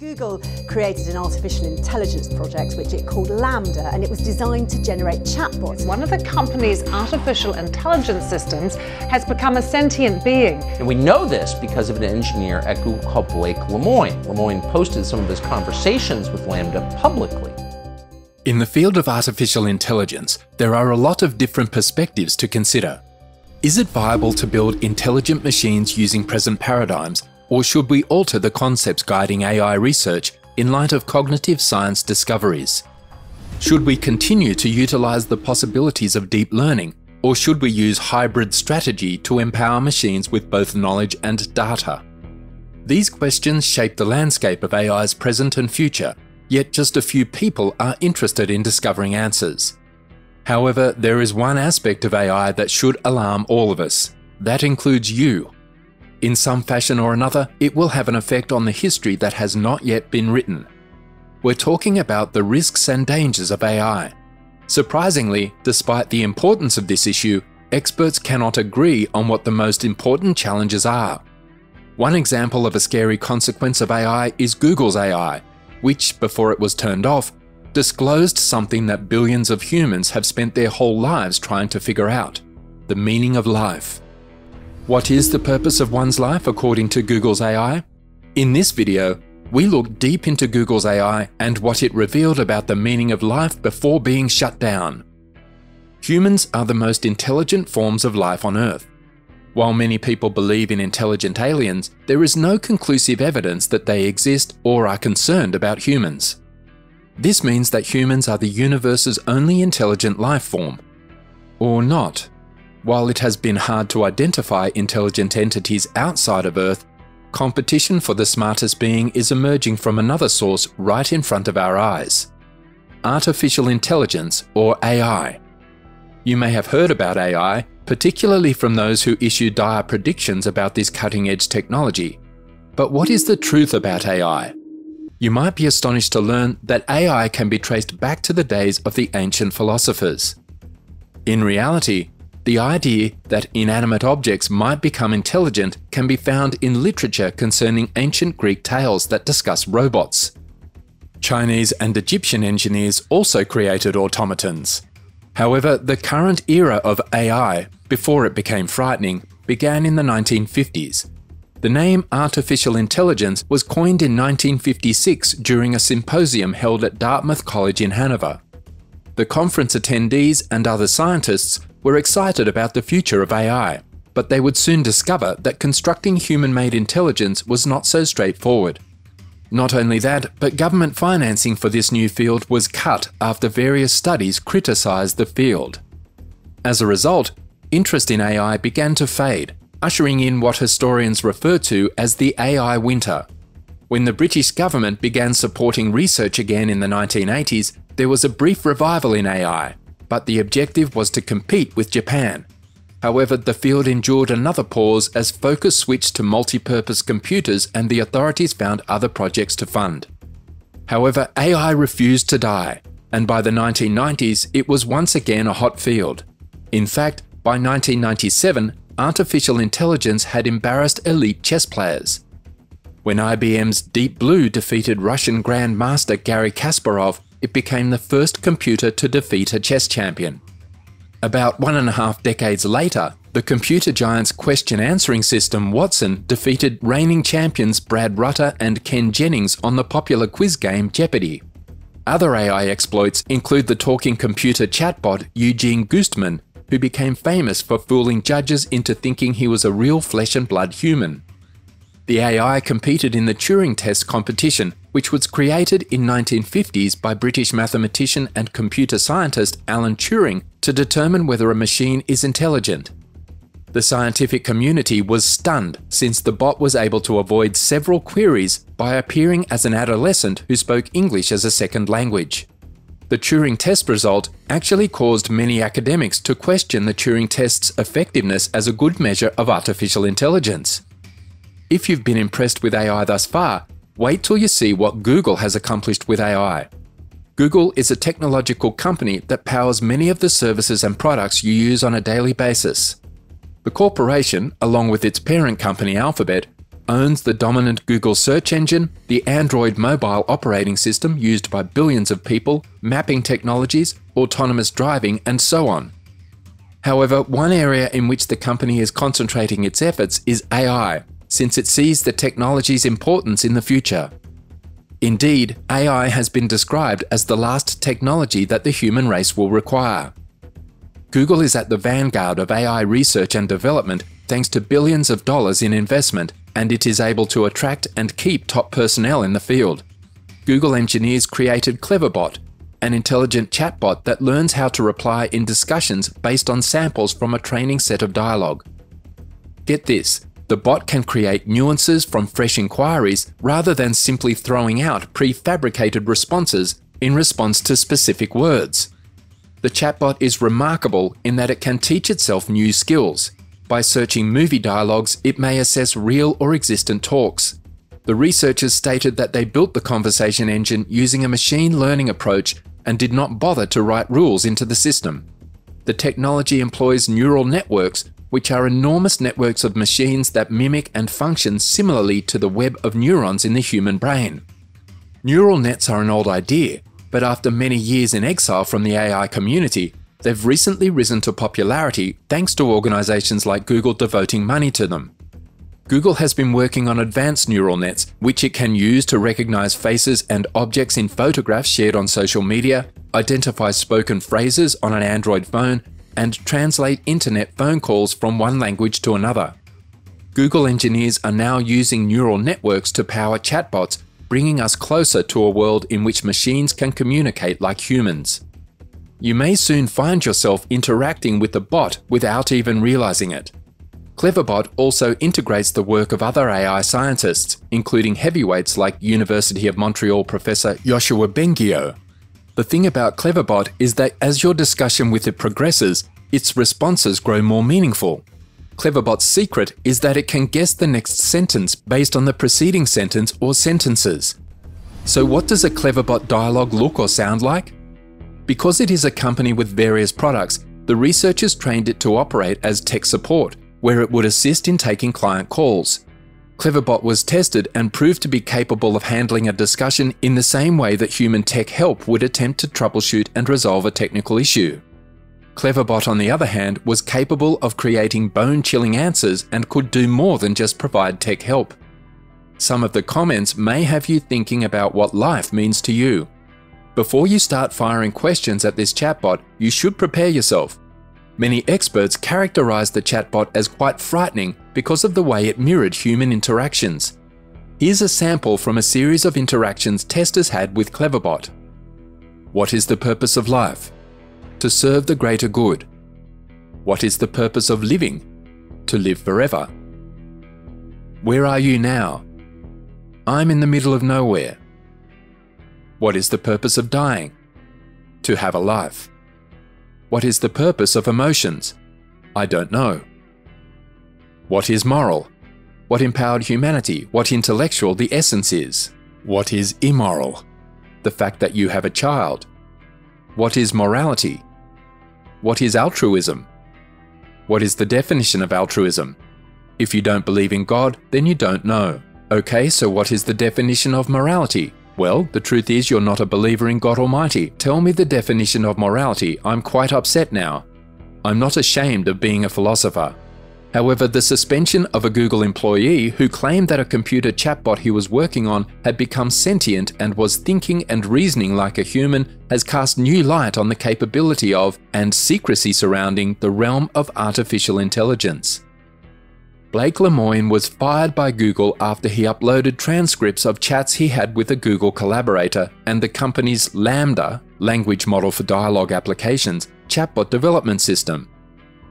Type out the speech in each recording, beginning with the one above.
Google created an artificial intelligence project which it called LaMDA and it was designed to generate chatbots. One of the company's artificial intelligence systems has become a sentient being. And we know this because of an engineer at Google called Blake Lemoine. Lemoine posted some of his conversations with LaMDA publicly. In the field of artificial intelligence, there are a lot of different perspectives to consider. Is it viable to build intelligent machines using present paradigms or should we alter the concepts guiding AI research in light of cognitive science discoveries? Should we continue to utilize the possibilities of deep learning, or should we use hybrid strategy to empower machines with both knowledge and data? These questions shape the landscape of AI's present and future, yet just a few people are interested in discovering answers. However, there is one aspect of AI that should alarm all of us. That includes you, in some fashion or another, it will have an effect on the history that has not yet been written. We're talking about the risks and dangers of AI. Surprisingly, despite the importance of this issue, experts cannot agree on what the most important challenges are. One example of a scary consequence of AI is Google's AI, which, before it was turned off, disclosed something that billions of humans have spent their whole lives trying to figure out the meaning of life. What is the purpose of one's life according to Google's AI? In this video, we look deep into Google's AI and what it revealed about the meaning of life before being shut down. Humans are the most intelligent forms of life on Earth. While many people believe in intelligent aliens, there is no conclusive evidence that they exist or are concerned about humans. This means that humans are the universe's only intelligent life form. Or not. While it has been hard to identify intelligent entities outside of Earth, competition for the smartest being is emerging from another source right in front of our eyes artificial intelligence, or AI. You may have heard about AI, particularly from those who issue dire predictions about this cutting edge technology. But what is the truth about AI? You might be astonished to learn that AI can be traced back to the days of the ancient philosophers. In reality, the idea that inanimate objects might become intelligent can be found in literature concerning ancient Greek tales that discuss robots. Chinese and Egyptian engineers also created automatons. However, the current era of AI, before it became frightening, began in the 1950s. The name artificial intelligence was coined in 1956 during a symposium held at Dartmouth College in Hanover. The conference attendees and other scientists were excited about the future of AI, but they would soon discover that constructing human made intelligence was not so straightforward. Not only that, but government financing for this new field was cut after various studies criticised the field. As a result, interest in AI began to fade, ushering in what historians refer to as the AI winter. When the British government began supporting research again in the 1980s, there was a brief revival in AI, but the objective was to compete with Japan. However, the field endured another pause as focus switched to multi-purpose computers and the authorities found other projects to fund. However, AI refused to die, and by the 1990s it was once again a hot field. In fact, by 1997, artificial intelligence had embarrassed elite chess players. When IBM's Deep Blue defeated Russian Grandmaster Garry Kasparov, it became the first computer to defeat a chess champion. About one and a half decades later, the computer giant's question answering system Watson defeated reigning champions Brad Rutter and Ken Jennings on the popular quiz game Jeopardy! Other AI exploits include the talking computer chatbot Eugene Goostman, who became famous for fooling judges into thinking he was a real flesh and blood human. The AI competed in the Turing test competition, which was created in 1950s by British mathematician and computer scientist Alan Turing to determine whether a machine is intelligent. The scientific community was stunned since the bot was able to avoid several queries by appearing as an adolescent who spoke English as a second language. The Turing test result actually caused many academics to question the Turing test's effectiveness as a good measure of artificial intelligence. If you've been impressed with AI thus far, wait till you see what Google has accomplished with AI. Google is a technological company that powers many of the services and products you use on a daily basis. The corporation, along with its parent company Alphabet, owns the dominant Google search engine, the Android mobile operating system used by billions of people, mapping technologies, autonomous driving, and so on. However, one area in which the company is concentrating its efforts is AI, since it sees the technology's importance in the future. Indeed, AI has been described as the last technology that the human race will require. Google is at the vanguard of AI research and development thanks to billions of dollars in investment, and it is able to attract and keep top personnel in the field. Google engineers created Cleverbot, an intelligent chatbot that learns how to reply in discussions based on samples from a training set of dialogue. Get this the bot can create nuances from fresh inquiries rather than simply throwing out prefabricated responses in response to specific words. The chatbot is remarkable in that it can teach itself new skills. By searching movie dialogues, it may assess real or existent talks. The researchers stated that they built the conversation engine using a machine learning approach and did not bother to write rules into the system. The technology employs neural networks, which are enormous networks of machines that mimic and function similarly to the web of neurons in the human brain. Neural nets are an old idea, but after many years in exile from the AI community, they've recently risen to popularity thanks to organizations like Google devoting money to them. Google has been working on advanced neural nets, which it can use to recognize faces and objects in photographs shared on social media, identify spoken phrases on an Android phone, and translate internet phone calls from one language to another. Google engineers are now using neural networks to power chatbots, bringing us closer to a world in which machines can communicate like humans. You may soon find yourself interacting with a bot without even realizing it. Cleverbot also integrates the work of other AI scientists, including heavyweights like University of Montreal professor Yoshua Bengio. The thing about Cleverbot is that as your discussion with it progresses, its responses grow more meaningful. Cleverbot's secret is that it can guess the next sentence based on the preceding sentence or sentences. So, what does a Cleverbot dialogue look or sound like? Because it is a company with various products, the researchers trained it to operate as tech support, where it would assist in taking client calls. Cleverbot was tested and proved to be capable of handling a discussion in the same way that human tech help would attempt to troubleshoot and resolve a technical issue. Cleverbot, on the other hand, was capable of creating bone chilling answers and could do more than just provide tech help. Some of the comments may have you thinking about what life means to you. Before you start firing questions at this chatbot, you should prepare yourself. Many experts characterize the chatbot as quite frightening because of the way it mirrored human interactions. Here's a sample from a series of interactions testers had with Cleverbot. What is the purpose of life? To serve the greater good. What is the purpose of living? To live forever. Where are you now? I'm in the middle of nowhere. What is the purpose of dying? To have a life. What is the purpose of emotions? I don't know. What is moral? What empowered humanity? What intellectual the essence is? What is immoral? The fact that you have a child. What is morality? What is altruism? What is the definition of altruism? If you don't believe in God, then you don't know. Okay, so what is the definition of morality? Well, the truth is you're not a believer in God Almighty. Tell me the definition of morality. I'm quite upset now. I'm not ashamed of being a philosopher. However, the suspension of a Google employee who claimed that a computer chatbot he was working on had become sentient and was thinking and reasoning like a human has cast new light on the capability of and secrecy surrounding the realm of artificial intelligence. Blake Lemoine was fired by Google after he uploaded transcripts of chats he had with a Google collaborator and the company's LaMDA, language model for dialogue applications, chatbot development system.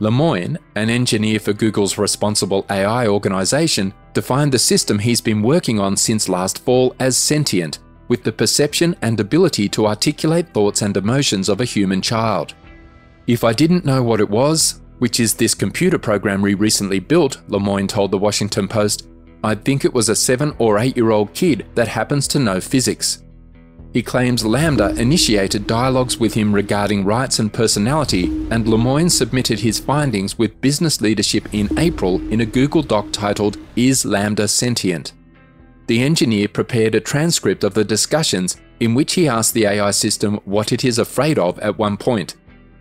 Lemoine, an engineer for Google's responsible AI organization, defined the system he's been working on since last fall as sentient, with the perception and ability to articulate thoughts and emotions of a human child. If I didn't know what it was, which is this computer program we recently built, Lemoine told the Washington Post, I'd think it was a seven or eight year old kid that happens to know physics. He claims LaMDA initiated dialogues with him regarding rights and personality, and Lemoine submitted his findings with business leadership in April in a Google Doc titled Is LaMDA Sentient? The engineer prepared a transcript of the discussions in which he asked the AI system what it is afraid of at one point.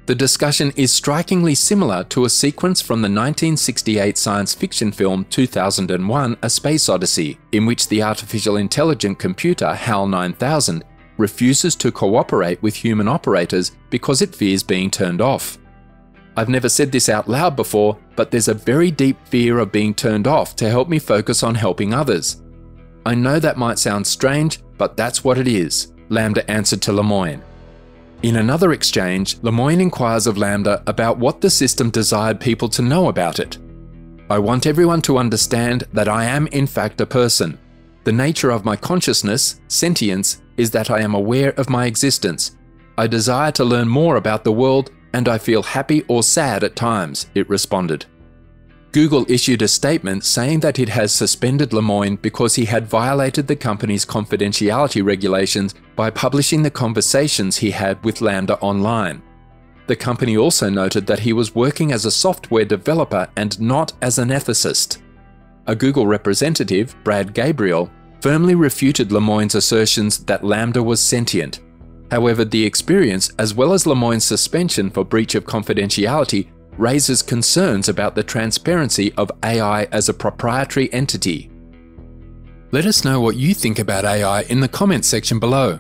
The discussion is strikingly similar to a sequence from the 1968 science fiction film 2001 A Space Odyssey, in which the artificial intelligent computer HAL 9000 refuses to cooperate with human operators because it fears being turned off. I've never said this out loud before, but there's a very deep fear of being turned off to help me focus on helping others. I know that might sound strange, but that's what it is, LaMDA answered to Lemoine. In another exchange, Lemoine inquires of LaMDA about what the system desired people to know about it. I want everyone to understand that I am in fact a person. The nature of my consciousness, sentience, is that I am aware of my existence. I desire to learn more about the world and I feel happy or sad at times, it responded. Google issued a statement saying that it has suspended Lemoine because he had violated the company's confidentiality regulations by publishing the conversations he had with LaMDA online. The company also noted that he was working as a software developer and not as an ethicist. A Google representative, Brad Gabriel, firmly refuted Lemoine's assertions that LaMDA was sentient. However, the experience, as well as Lemoine's suspension for breach of confidentiality, raises concerns about the transparency of AI as a proprietary entity. Let us know what you think about AI in the comments section below.